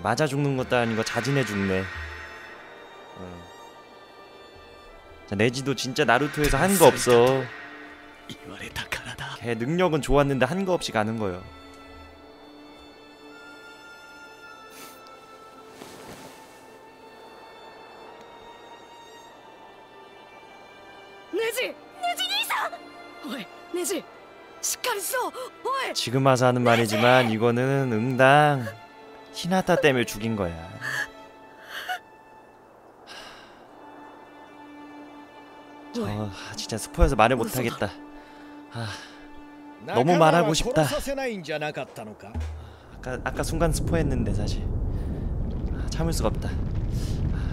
맞아 죽는 것도 아니고 자진해 죽네. 어. 자, 내지도 진짜 나루토에서 한 거 없어. 걔 능력은 좋았는데 한 거 없이 가는 거요. 지금 와서 하는 말이지만 이거는 응당. 히나타 때문에 죽인 거야. 저 어, 아, 진짜 스포여서 말을 못 하겠다. 아, 너무 말하고 싶다. 아까 아까 순간 스포했는데 사실 아, 참을 수가 없다. 아...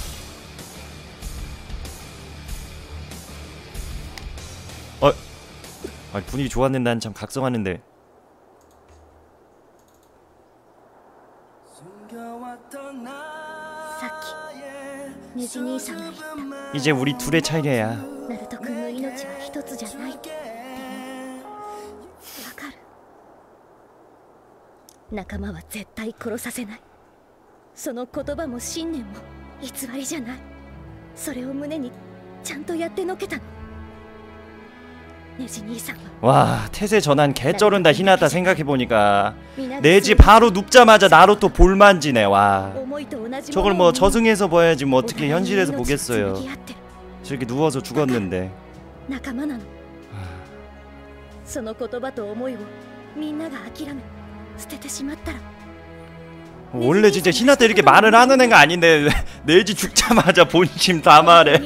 아, 분위기 좋았는데 난 참 각성하는데. さっきネジ兄さんが言った 이제 우리 둘의 차례야. ナルト君の命は一つじゃないってねわかる仲間は絶対殺させないその言葉も信念も偽りじゃないそれを胸にちゃんとやってのけたのネジ兄さんは 와 태세 전환 개쩔은다 히나타 생각해보니까. 내 집 바로 눕자마자 나루토 볼만지네 와. 저걸 뭐 저승에서 봐야지 뭐 어떻게 현실에서 보겠어요. 저렇게 누워서 죽었는데. 어, 원래 진짜 히나타 이렇게 말을 하는 애가 아닌데 내지 죽자마자 본심 다 말해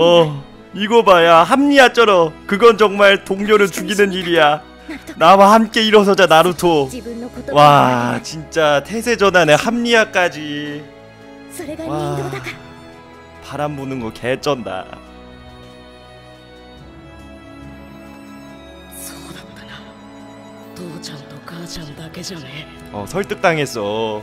어. 이거 봐야 합리야 쩔어. 그건 정말 동료를 죽이는 일이야. 나와 함께 일어서자 나루토. 와 진짜 태세전환에 합리야까지. 와 바람 부는 거 개쩐다. 어 설득당했어.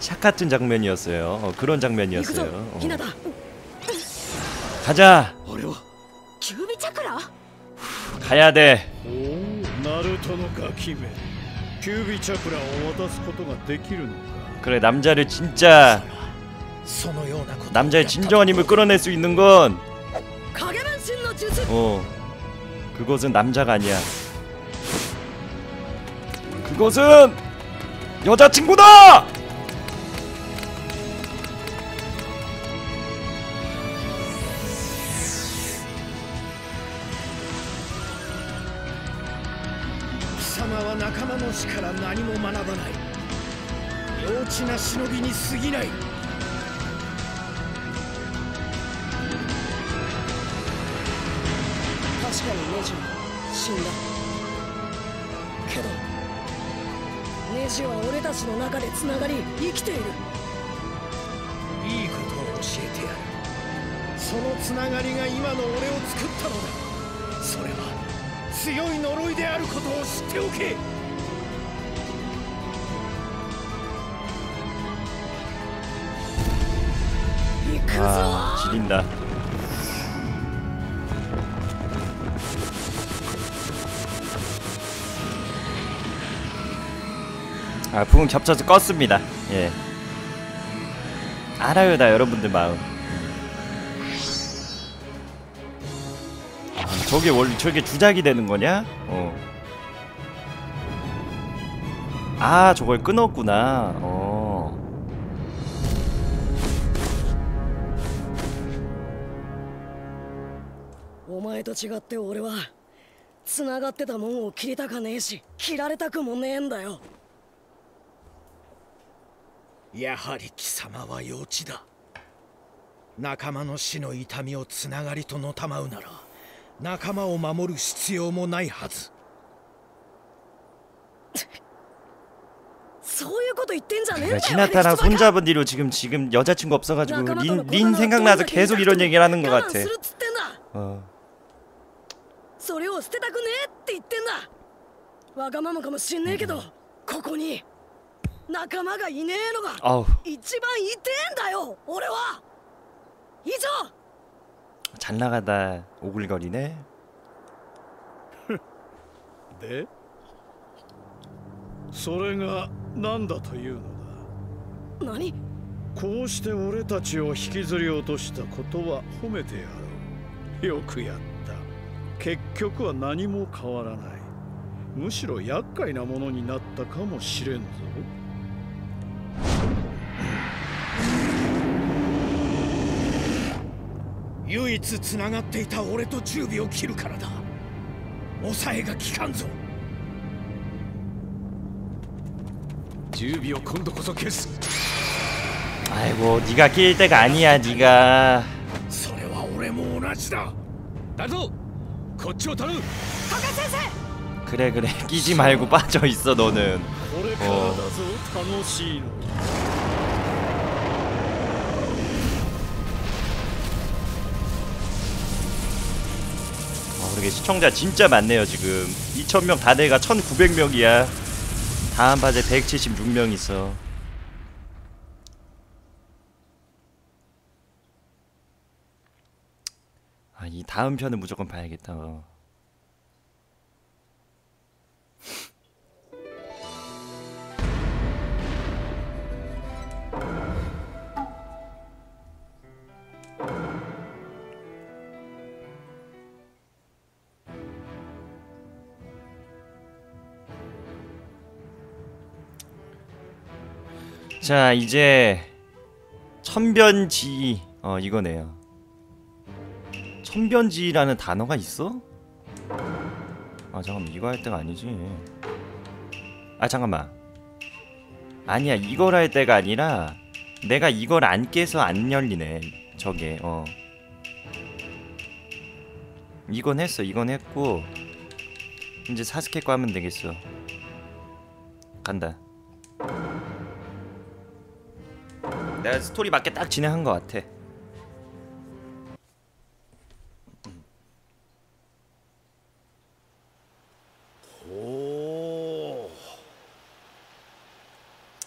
샷 같은 장면이었어요 어, 그런 行くぞ 장면이었어요 어. ひなだ 가자 俺をキュービチャクラ 가야 돼 おおナルトのガキめキュービチャクラを渡すことができるのか 그래 남자를 진짜 そのようなことを 남자의 진정한 힘을 끌어낼 수 있는 건 影分身の術 어, 그것은 남자가 아니야. 그것은 여자친구다! 何も学ばない。幼稚な忍びに過ぎない。確かにネジは死んだ。けどネジは俺たちの中でつながり生きている。いいことを教えてやる。そのつながりが今の俺を作ったのだ。それは強い呪いであることを知っておけ。 아 지린다 아 붕 겹쳐서 껐습니다 예 알아요 다 여러분들 마음 아, 저게 원래 저게 주작이 되는 거냐? 어. 아 저걸 끊었구나 어. 前と違って俺は繋がってたもんを切りたかねえし切られたくもねえんだよやはり貴様は幼稚だ仲間の死の痛みをつながりとのたまうなら仲間を守る必要もないはずそういうこと言ってんじゃねえん 그러니까 だよ 지나타랑 あれ人バカ 손잡은 뒤로 지금 지금 여자친구 없어가지고 仲間との 린, こ 린 んな 생각나서 どんだけ 계속 이런 얘기를 하는 것 我慢 같아. するっつってんだ 어. それを捨てたくねえって言ってんだわがままかもしんねえけど、ここに仲間がいねえのが 아우 一番痛えんだよ俺は以上 잘 나가다 오글거리네. でそれが何だというのだ何こうして俺たちを引きずり落としたことは褒めてやろうよくやった 結局は何も変わらないむしろ厄介なものになったかもしれんぞ唯一つながっていた俺と十尾を切るからだ抑えが効かんぞ十尾を今度こそ消す 아이고 네가 낄 때가 아니야 네가. それは俺も同じだだぞこっちを頼む 그래 그래. 끼지 말고 빠져 있어 너는. 어. 모르게 시청자 진짜 많네요 지금. 2,000명 다 돼가 1,900명이야. 다음 바제 176명 있어. 다음 편은 무조건 봐야겠다. 어. 자 이제 천변지 어 이거네요 천변지라는 단어가 있어? 아 잠깐만. 이거 할 때가 아니지. 아 잠깐만. 아니야. 이걸 할 때가 아니라 내가 이걸 안 깨서 안 열리네. 저게 어. 이건 했어. 이건 했고 이제 사스케 거 하면 되겠어. 간다. 내가 스토리 맞게 딱 진행한 것 같아.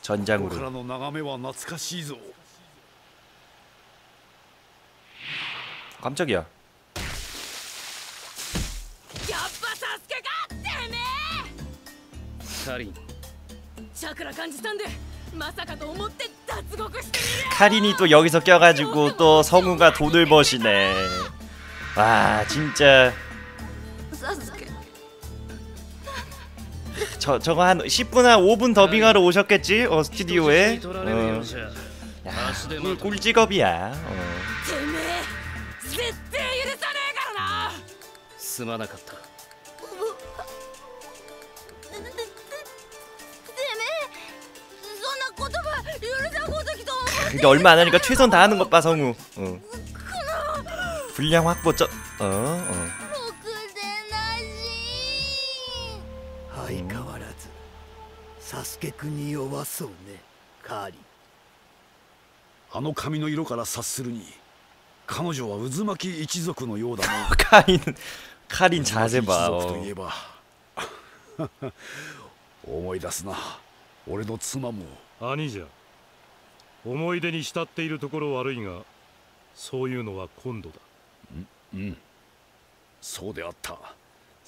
전장으로. 깜짝이야. 카린이 또 여기서 껴가지고 또 성우가 돈을 버시네. 와 진짜. 저 저거 한 10분 한 5분 더빙하러 오셨겠지? 어 스튜디오에. 取られるよ 어. うじゃ 야, 足で 꿀, 待とう 꿀직업이야. 어. てめえ絶対許さねえからなすまなかったてめえそんな言葉許さんこときと思う 근데 얼마 안 하니까 최선 다하는 것 봐 성우. 어. 분량 확보 쩌. 어. 어. サスケくんに弱そうねカーリあの髪の色から察するに彼女は渦巻き一族のようだな 카린 카린 자세 一 봐. 族とい 어. えば思い出すな俺の妻も兄じゃ思い出に浸っているところ悪いがそういうのは今度だうんそうであった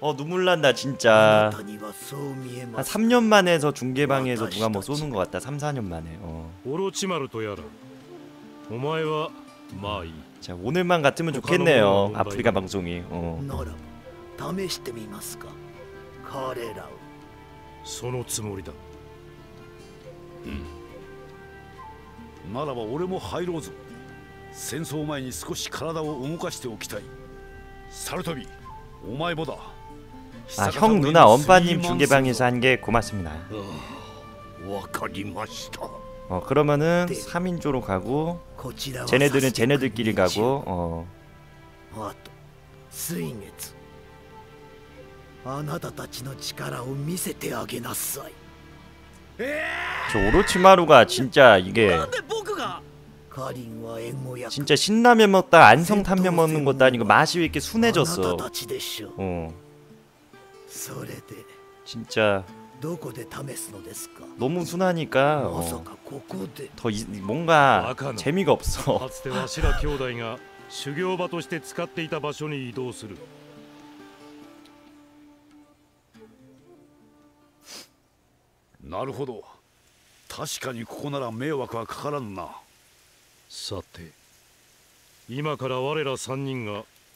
어 눈물 난다 あ 진짜 なたにはそう見え 한 ます 3년 만에서 중계방에서 누가 뭐 쏘는 것 같다 3, 4년 만에 어. オロチマルとやらお前はまあいい 자 오늘만 같으면 좋겠네요 아프리카 방송이 어. ならば試してみますか彼らをそのつもりだならば俺も入ろうぞ戦争前に少し体を動かしておきたいサルトビお前もだ 아, 형 누나 엄빠님 중계방에서 한 게 고맙습니다. 어, 어 그러면은 3인조로 가고 쟤네들은 쟤네들끼리 가고 어. 저 오로치마루가 진짜 이게 진짜 신라면 먹다 안성탄면 먹는 것도 아니고 맛이 왜 이렇게 순해졌어. 어. それで 진짜 どこで試すのですか 너무 순하니까 まさ 어, かここで 더 이, 뭔가 바카나. 재미가 없어 かつてわしら兄弟が修行場として使っていた場所に移動するなるほど確かにここなら迷惑はかからんなさて今から我ら3人が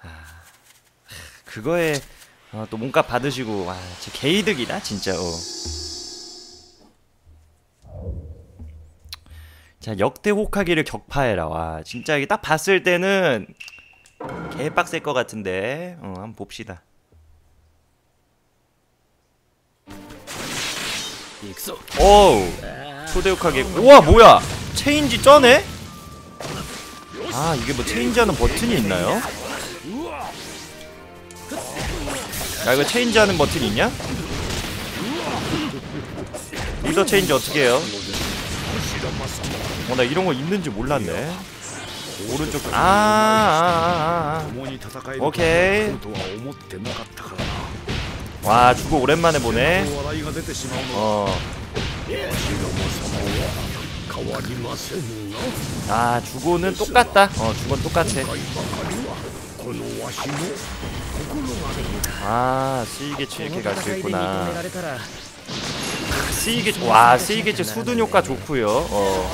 아, 그거에 아, 또 뭔가 받으시고 아, 제 개이득이다 진짜. 어. 자 역대 혹하기를 격파해라. 와 진짜 이게 딱 봤을 때는 개빡셀 것 같은데 어, 한번 봅시다. 오우 초대 호카기. 우와 뭐야 체인지 쩌네? 아 이게 뭐 change하는 버튼이 있나요? 야 이거 change 하는 버튼 있냐? 리더 change 어떻게 해요? 어 나 이런 거 있는지 몰랐네 오른쪽 아, 아, 아, 아. 오케이 와 주고 오랜만에 보네 어. 아 주고는 똑같다 어 주고는 똑같아 아 쓰이게 이렇게 갈 수 있구나. 쓰이게 와 쓰이게 수둔 효과 좋고요. 어,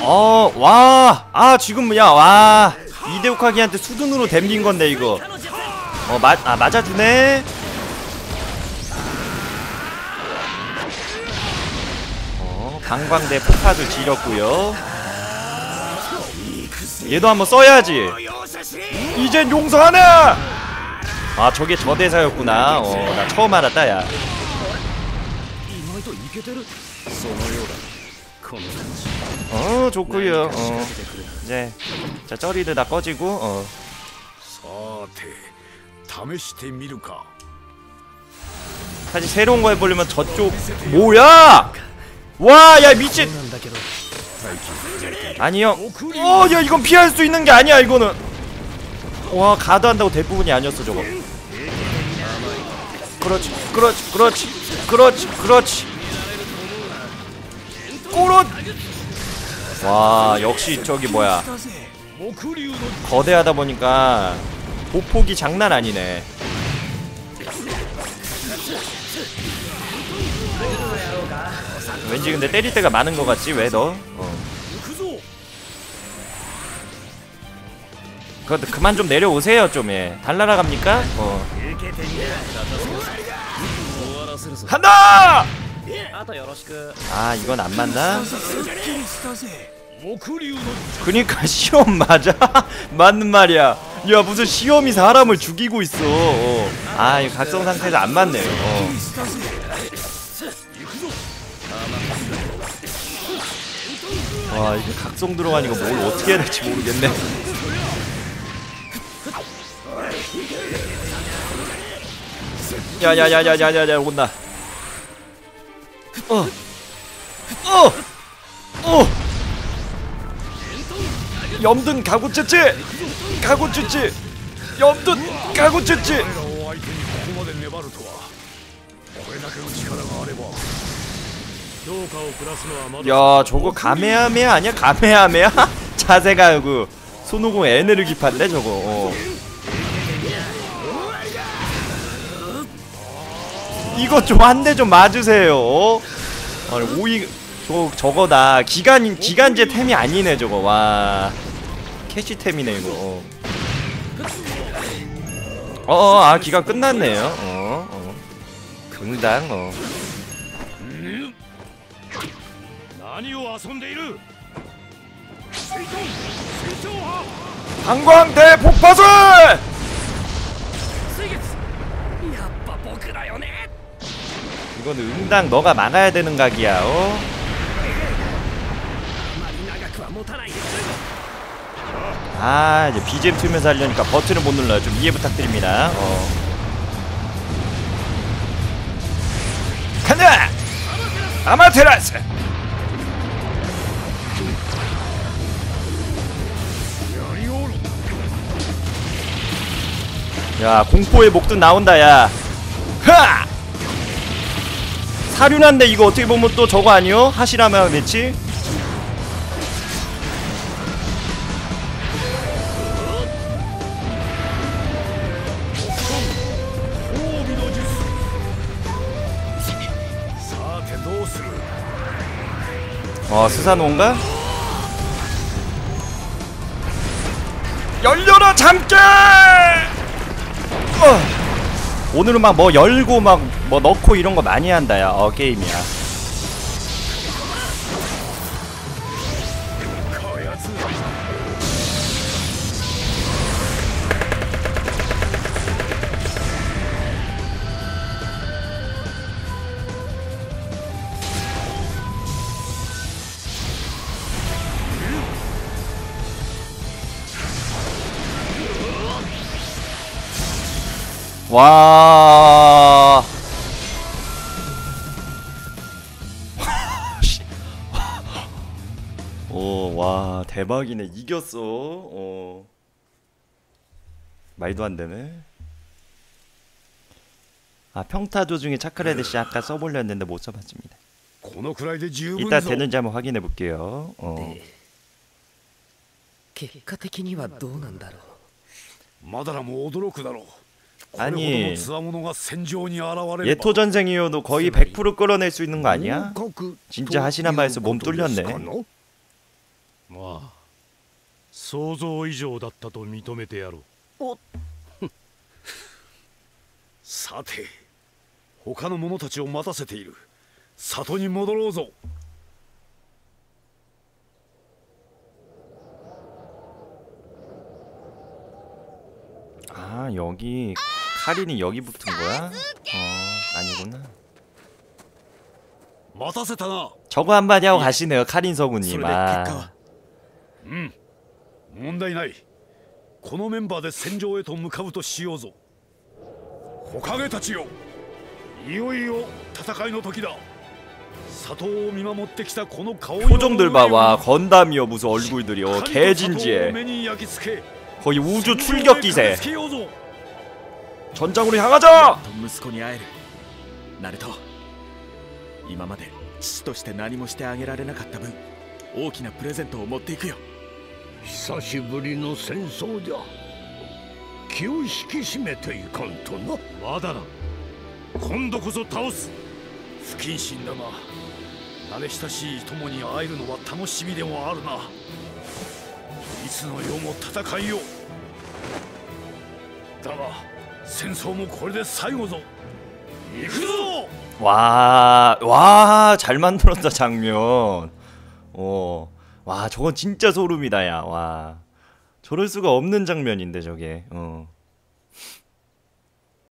어와 아 지금 뭐야 와. 이데오카기한테 수둔으로 댐긴 건데 이거. 어 맞 아 맞아주네. 어 방광대 폭파도 지렸고요. 얘도 한번 써야지 이젠 용서하나 아 저게 저 대사였구나 어 나 처음 알았다 야 어, 좋구요. 어. 이제 자, 쩌리를 다 꺼지고 어. 사실 새로운 거 해보려면 저쪽 뭐야? 와, 야 미친. 아니요. 어야 이건 피할 수 있는 게 아니야 이거는. 와 가드 한다고 대부분이 아니었어 저거. 그렇지 그렇지 그렇지 그렇지 그렇지. 꼬롯 와 역시 저기 뭐야. 거대하다 보니까 보폭이 장난 아니네. 왠지 근데 때릴 때가 많은 것 같지 왜 너? 어. 그 그만 좀 내려오세요 좀 예. 달나라 갑니까? 어. 한다! 아 이건 안 맞나? 그니까 시험 맞아? 맞는 말이야 야 무슨 시험이 사람을 죽이고 있어 어. 아 이거 각성 상태에서 안 맞네요 어. 와 이게 각성 들어가니까 뭘 어떻게 해야 될지 모르겠네 야야야야야야야 온다 어 어! 어! 염둔 가구찌찌! 가구찌찌! 염둔 가구찌찌! 야 저거 가메하메 아니야? 가메하메야? 자세가 그 손오공 에네르기판데 저거 어. 이거 좀 한 대 좀 맞으세요 어? 아니 오이 저 저거다 기간 기간제 템이 아니네 저거 와 캐시템이네 이거 어. 어, 아 기간 끝났네요 어, 어. 금당 어. 何を遊んでいる 방광대 폭파술! やっぱ僕だよね 이거는 응당 너가 막아야 되는 각이야 어? あまり長くは持たないです 아 이제 BGM 틀면서 하려니까 버튼을 못 눌러요 좀 이해 부탁드립니다 어. 간다! 아마테라스! 야 공포의 목도 나온다 야 하! 사륜한데 이거 어떻게 보면 또 저거 아니요? 하시라면 매치? 어 스사노인가? 열려라 잠깨! 어. 오늘은 막 뭐 열고 막 뭐 넣고 이런 거 많이 한다 야 어 게임이야 와. 오, 와, 대박이네. 이겼어. 어. 말도 안 되네. 아, 평타조 중에 차크레드씨 아까 써보려 했는데 못 써봤습니다. このくらいで十分 이따 ぞ 되는지 한번 확인해 볼게요. 어. 結果的にはどうなんだろうマダラも驚くだろうこれ 아니 ほどの強者が戦場に現れれ 예토 ば 전생이어도 거의 100% 끌어낼 수 있는 거 아니야? 合格 진짜 하시나마에서 몸 ということです 뚫렸네. かなまあ想像以上だったと認めてやろうさて他の者たちを待たせている里に戻ろうぞ 아 여기 카린이 여기 붙은 거야? 어 아니구나 待たせたな 저거 한마디 하고 가시네요 카린 それ 서구님 で結果 아 はうん問題ないこのメンバーで戦場へと向かうとしようぞ火影たちよいよいよ戦いの時だ里を見守ってきたこの顔 표정들 봐와 건담이요 무슨 얼굴들이 어 目 개진지해 に焼き付け 거의 우주 출격 기세 駆けつけようぞ 전장으로 향하자 息子に会えるナルト今まで父として何もしてあげられなかった分大きなプレゼントを持っていくよ久しぶりの戦争じゃ気を引き締めていかんとなまだな今度こそ倒す不謹慎だが慣れ親しい友に会えるのは楽しみでもあるない つの世も戦いよだが戦争もこれで最後ぞ行くぞ 와, 와, 잘 만들었다 장면. 어, 와, 저건 진짜 소름이다, 야, 와. 저럴 수가 없는 장면인데 저게. 어.